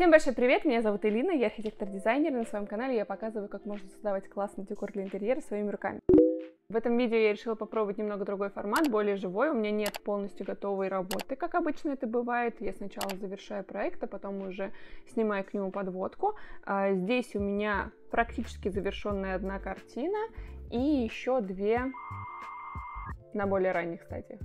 Всем большой привет, меня зовут Элина, я архитектор-дизайнер, на своем канале я показываю, как можно создавать классный декор для интерьера своими руками. В этом видео я решила попробовать немного другой формат, более живой. У меня нет полностью готовой работы, как обычно это бывает. Я сначала завершаю проект, а потом уже снимаю к нему подводку. А, здесь у меня практически завершенная одна картина и еще две на более ранних стадиях.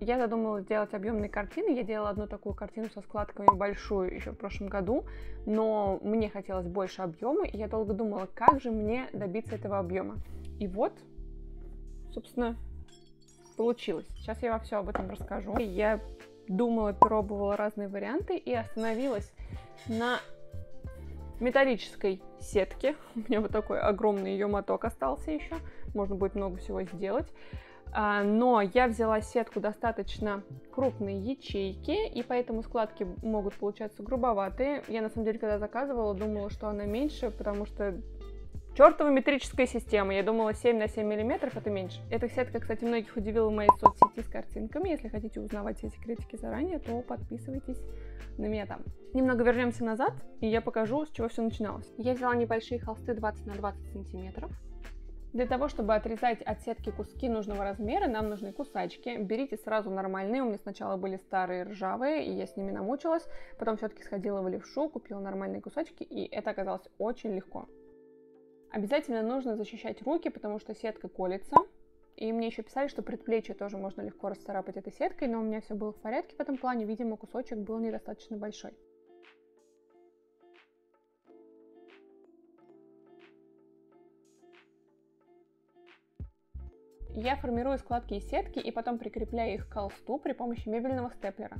Я задумала сделать объемные картины. Я делала одну такую картину со складками большую еще в прошлом году, но мне хотелось больше объема, и я долго думала, как же мне добиться этого объема. И вот, собственно, получилось. Сейчас я вам все об этом расскажу. Я думала, пробовала разные варианты и остановилась на металлической сетке. У меня вот такой огромный ее моток остался еще. Можно будет много всего сделать. А, но я взяла сетку достаточно крупной ячейки, и поэтому складки могут получаться грубоватые. Я, на самом деле, когда заказывала, думала, что она меньше, потому что чертова метрическая система. Я думала, 7 на 7 миллиметров это меньше. Эта сетка, кстати, многих удивила в моей соцсети с картинками. Если хотите узнавать все секретики заранее, то подписывайтесь на меня там. Немного вернемся назад, и я покажу, с чего все начиналось. Я взяла небольшие холсты 20 на 20 сантиметров. Для того, чтобы отрезать от сетки куски нужного размера, нам нужны кусачки. Берите сразу нормальные. У меня сначала были старые ржавые, и я с ними намучилась. Потом все-таки сходила в левшу, купила нормальные кусачки, и это оказалось очень легко. Обязательно нужно защищать руки, потому что сетка колется. И мне еще писали, что предплечье тоже можно легко расцарапать этой сеткой, но у меня все было в порядке в этом плане. Видимо, кусочек был недостаточно большой. Я формирую складки из сетки и потом прикрепляю их к холсту при помощи мебельного степлера.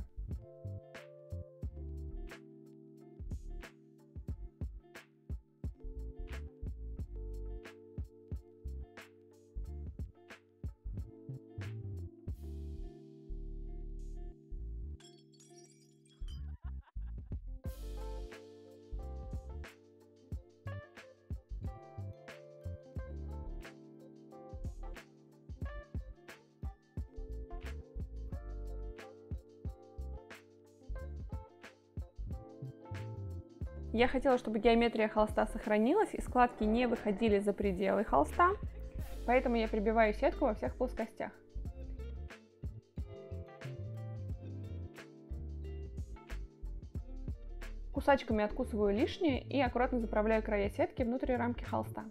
Я хотела, чтобы геометрия холста сохранилась и складки не выходили за пределы холста, поэтому я прибиваю сетку во всех плоскостях. Кусачками откусываю лишнее и аккуратно заправляю края сетки внутрь рамки холста.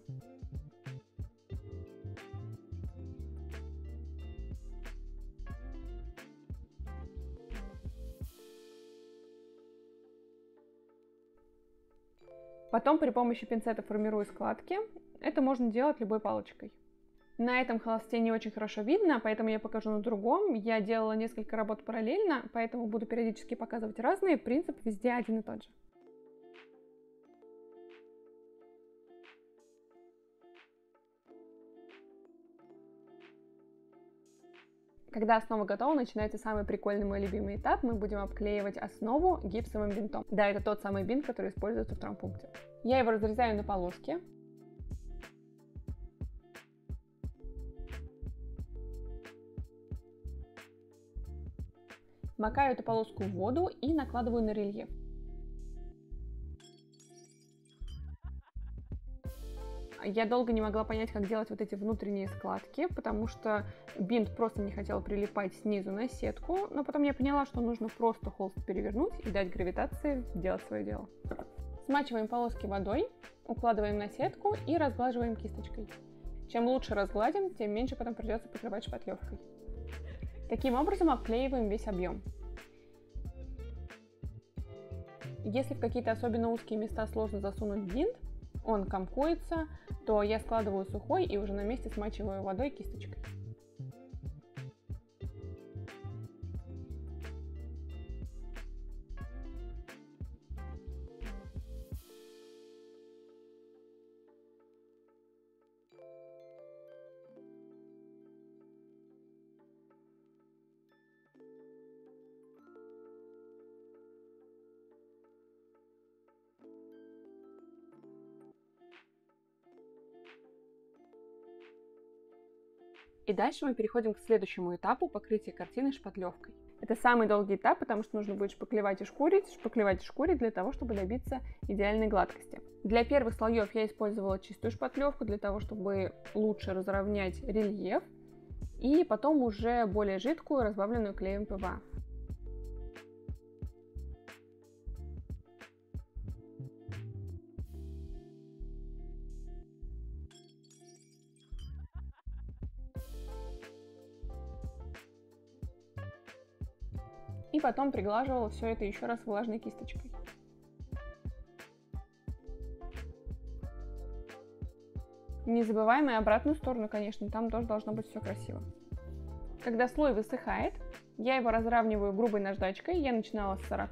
Потом при помощи пинцета формирую складки. Это можно делать любой палочкой. На этом холсте не очень хорошо видно, поэтому я покажу на другом. Я делала несколько работ параллельно, поэтому буду периодически показывать разные. Принцип везде один и тот же. Когда основа готова, начинается самый прикольный мой любимый этап. Мы будем обклеивать основу гипсовым бинтом. Да, это тот самый бинт, который используется в травмпункте. Я его разрезаю на полоски. Макаю эту полоску в воду и накладываю на рельеф. Я долго не могла понять, как делать вот эти внутренние складки, потому что бинт просто не хотел прилипать снизу на сетку, но потом я поняла, что нужно просто холст перевернуть и дать гравитации делать свое дело. Смачиваем полоски водой, укладываем на сетку и разглаживаем кисточкой. Чем лучше разгладим, тем меньше потом придется покрывать шпатлевкой. Таким образом обклеиваем весь объем. Если в какие-то особенно узкие места сложно засунуть бинт, он комкуется, то я складываю сухой и уже на месте смачиваю водой кисточкой. И дальше мы переходим к следующему этапу покрытия картины шпатлевкой. Это самый долгий этап, потому что нужно будет шпаклевать и шкурить, шпаклевать и шкурить для того, чтобы добиться идеальной гладкости. Для первых слоев я использовала чистую шпатлевку для того, чтобы лучше разровнять рельеф, и потом уже более жидкую, разбавленную клеем ПВА. И потом приглаживала все это еще раз влажной кисточкой. Не забываем и обратную сторону, конечно, там тоже должно быть все красиво. Когда слой высыхает, я его разравниваю грубой наждачкой. Я начинала с 40.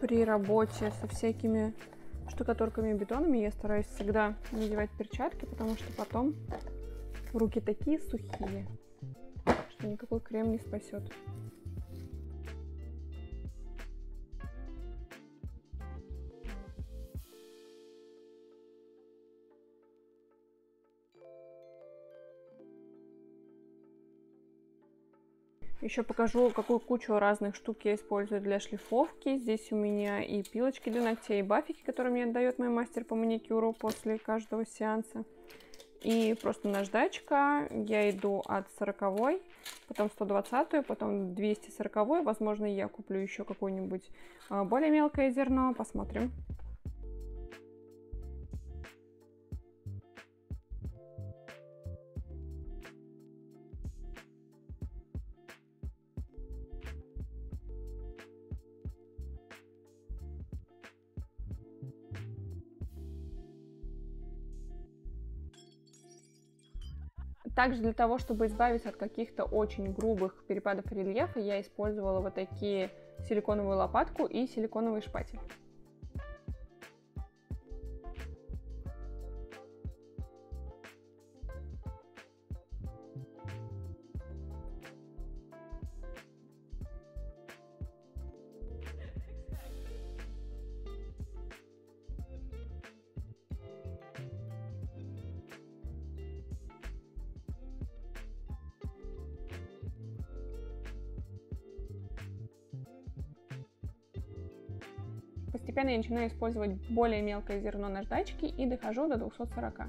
При работе со всякими штукатурками и бетонами я стараюсь всегда надевать перчатки, потому что потом руки такие сухие никакой крем не спасет. Еще покажу, какую кучу разных штук я использую для шлифовки. Здесь у меня и пилочки для ногтей, и бафики, которые мне дает мой мастер по маникюру после каждого сеанса. И просто наждачка. Я иду от 40 потом 120 потом 240 Возможно, я куплю еще какое-нибудь а, более мелкое зерно. Посмотрим. Также для того, чтобы избавиться от каких-то очень грубых перепадов рельефа, я использовала вот такие силиконовую лопатку и силиконовый шпатель. Постепенно я начинаю использовать более мелкое зерно наждачки и дохожу до 240.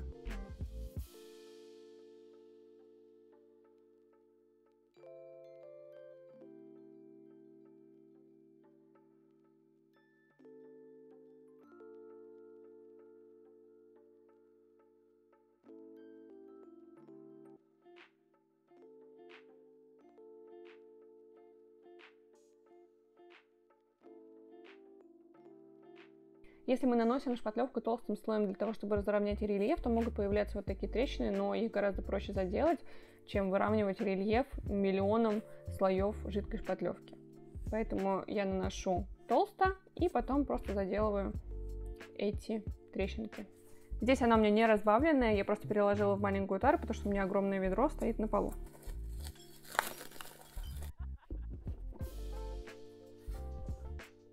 Если мы наносим шпатлевку толстым слоем для того, чтобы разровнять рельеф, то могут появляться вот такие трещины, но их гораздо проще заделать, чем выравнивать рельеф миллионом слоев жидкой шпатлевки. Поэтому я наношу толсто и потом просто заделываю эти трещинки. Здесь она у меня не разбавленная, я просто переложила в маленькую тару, потому что у меня огромное ведро стоит на полу.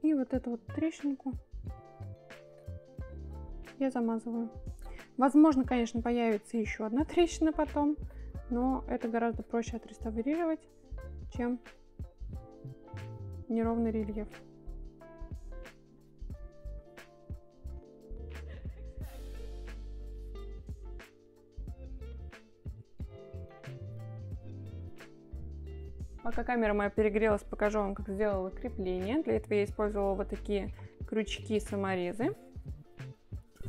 И вот эту вот трещинку я замазываю. Возможно, конечно, появится еще одна трещина потом, но это гораздо проще отреставрировать, чем неровный рельеф. Пока камера моя перегрелась, покажу вам, как сделала крепление. Для этого я использовала вот такие крючки-саморезы.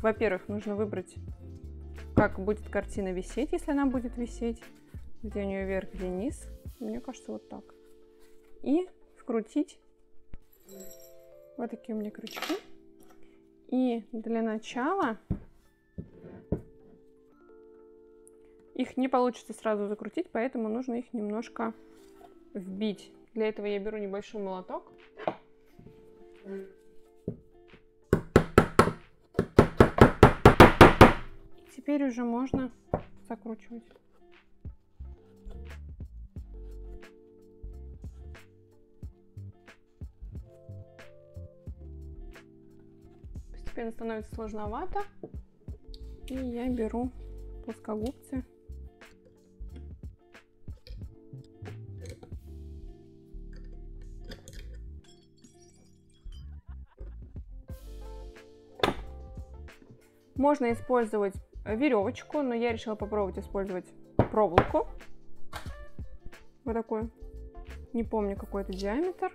Во-первых, нужно выбрать, как будет картина висеть, если она будет висеть. Где у нее вверх, где низ. Мне кажется, вот так. И вкрутить вот такие у меня крючки. И для начала их не получится сразу закрутить, поэтому нужно их немножко вбить. Для этого я беру небольшой молоток. теперь уже можно закручивать. Постепенно становится сложновато. И я беру плоскогубцы. Можно использовать веревочку, но я решила попробовать использовать проволоку. Вот такой. Не помню, какой это диаметр.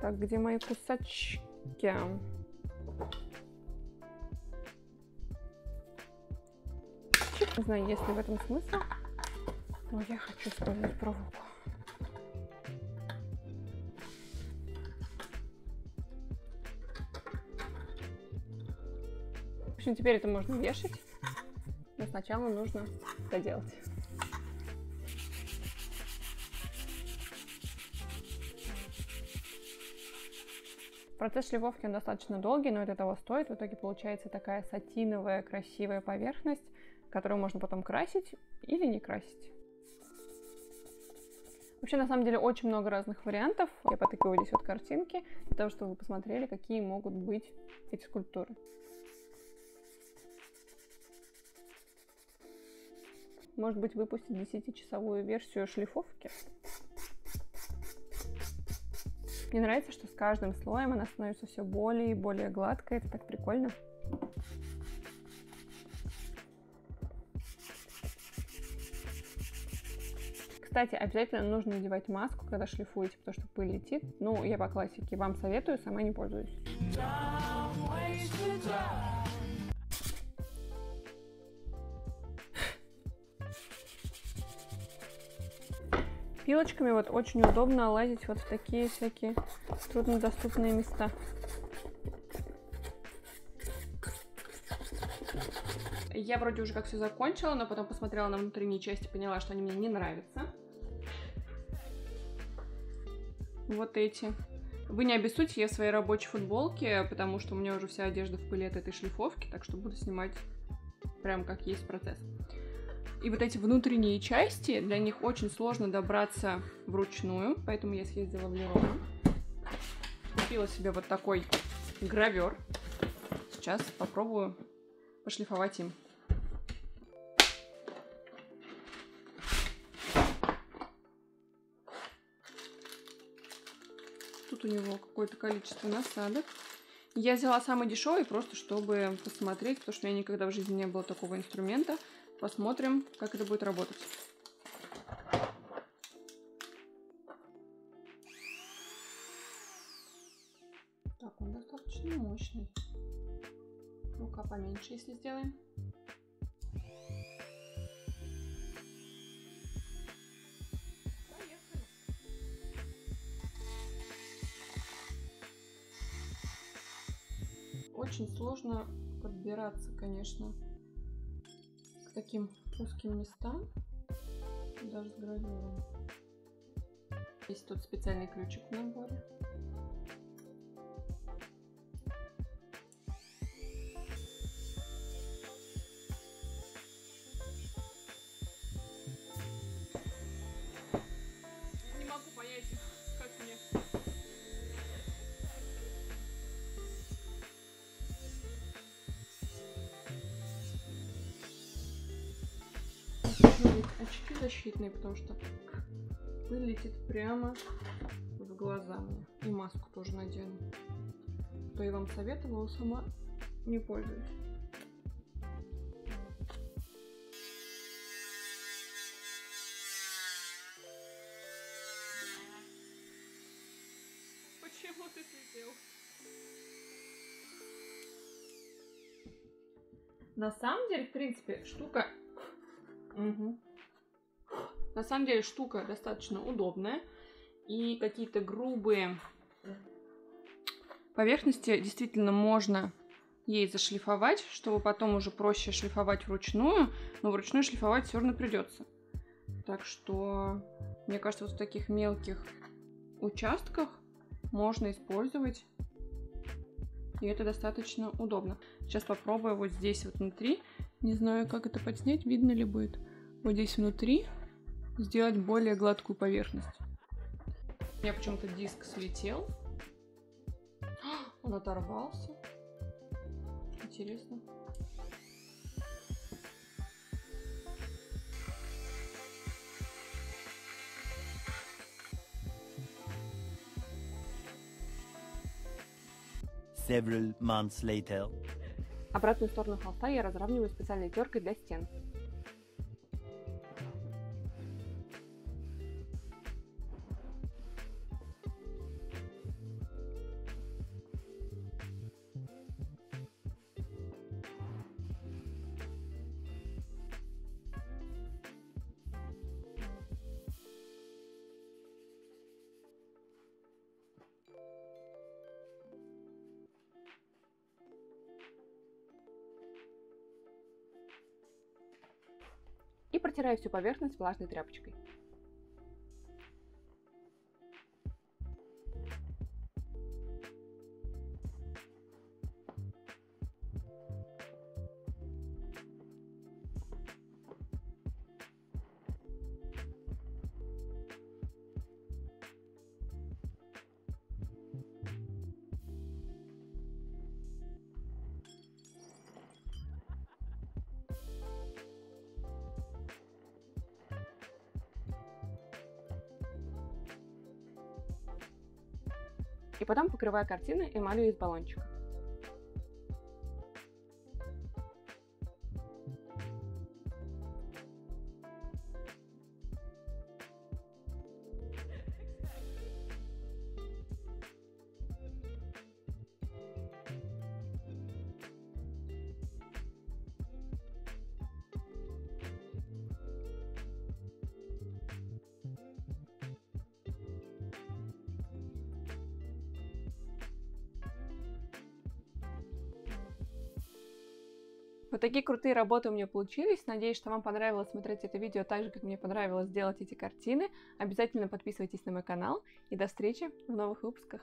Так, где мои кусачки? Не знаю, есть ли в этом смысл, но я хочу использовать проволоку. В общем, теперь это можно вешать, но сначала нужно доделать. Процесс шлифовки он достаточно долгий, но это того стоит. В итоге получается такая сатиновая красивая поверхность, которую можно потом красить или не красить. Вообще, на самом деле, очень много разных вариантов. Я потыкаю здесь вот картинки, для того, чтобы вы посмотрели, какие могут быть эти скульптуры. Может быть, выпустить 10-часовую версию шлифовки? Мне нравится, что с каждым слоем она становится все более и более гладкой. Это так прикольно. Кстати, обязательно нужно надевать маску, когда шлифуете, потому что пыль летит. Ну, я по классике вам советую, сама не пользуюсь. Пилочками вот очень удобно лазить вот в такие всякие труднодоступные места. Я вроде уже как все закончила, но потом посмотрела на внутренние части, поняла, что они мне не нравятся. Вот эти. Вы не обессудьте, я в своей рабочей футболке, потому что у меня уже вся одежда в пыли от этой шлифовки, так что буду снимать прям как есть процесс. И вот эти внутренние части, для них очень сложно добраться вручную, поэтому я съездила в Лерон. Купила себе вот такой гравер. Сейчас попробую пошлифовать им. Тут у него какое-то количество насадок. Я взяла самый дешевый, просто чтобы посмотреть, потому что у меня никогда в жизни не было такого инструмента. Посмотрим, как это будет работать. Так, он достаточно мощный. Ну-ка, поменьше, если сделаем. Очень сложно подбираться, конечно таким узким местам, даже с гравюром. Есть тут специальный ключик в наборе. Очки защитные, потому что пыль летит прямо в глаза мне. И маску тоже надену. То я вам советовала, сама не пользуюсь. Почему ты слетел? На самом деле, в принципе, штука... Угу. На самом деле штука достаточно удобная. И какие-то грубые поверхности действительно можно ей зашлифовать, чтобы потом уже проще шлифовать вручную. Но вручную шлифовать все равно придется. Так что, мне кажется, вот в таких мелких участках можно использовать. И это достаточно удобно. Сейчас попробую вот здесь вот внутри. Не знаю, как это подснять, видно ли будет. Вот здесь внутри сделать более гладкую поверхность. У меня почему-то диск слетел. Он оторвался. Интересно. Several months later. Обратную сторону холста я разравниваю специальной теркой для стен. И протираю всю поверхность влажной тряпочкой. И потом покрываю картины эмалью из баллончика. Вот такие крутые работы у меня получились. Надеюсь, что вам понравилось смотреть это видео так же, как мне понравилось делать эти картины. Обязательно подписывайтесь на мой канал и до встречи в новых выпусках.